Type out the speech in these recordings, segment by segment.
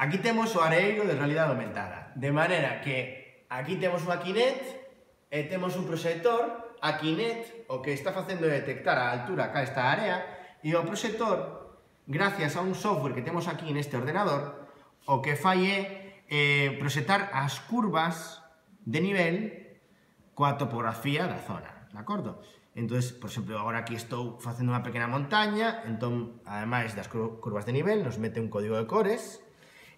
Aquí temos o areiro de realidade aumentada. De maneira que aquí temos unha Kinect e temos un proxector. A Kinect o que está facendo é detectar a altura cá esta área e o proxector, gracias a un software que temos aquí neste ordenador, o que fai é eh, proxectar as curvas de nivel coa topografía da zona. De acordo? Entón, por exemplo, agora aquí estou facendo unha pequena montaña, entón, ademais das curvas de nivel, nos mete un código de cores,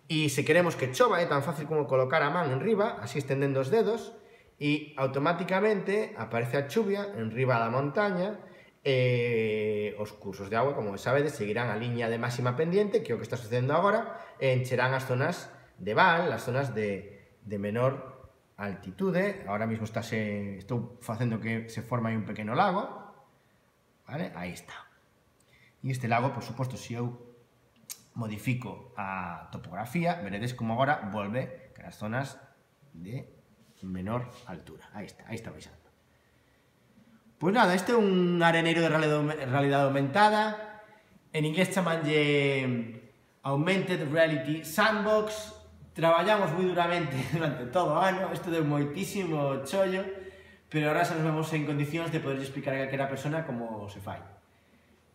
E se queremos que chova, é tan fácil como colocar a man en riba, así estendendo os dedos, e automáticamente aparece a chuvia en riba da montaña, e os cursos de agua, como sabedes, seguirán a liña de máxima pendiente, que é o que está sucedendo agora, e encherán as zonas de val, as zonas de, de menor altitude, ahora mismo está se, estou facendo que se forma aí un pequeno lago, vale? Aí está. E este lago, por suposto, se eu modifico a topografía, veredes como agora volve que as zonas de menor altura. Aí está, aí está baixando. Pois nada, este é un areneiro de realidade aumentada. En inglés chamanlle eh, Augmented Reality Sandbox. Traballamos moi duramente durante todo o ano, isto deu moitísimo chollo, pero ahora xa nos vemos en condicións de poder explicar a calquera persona como se fai.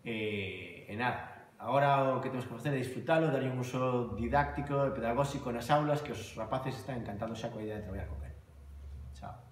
E, e nada, Agora o que temos que facer é disfrutalo, darlle un uso didáctico e pedagóxico nas aulas que os rapaces están encantados xa coa idea de traballar con el. Chao.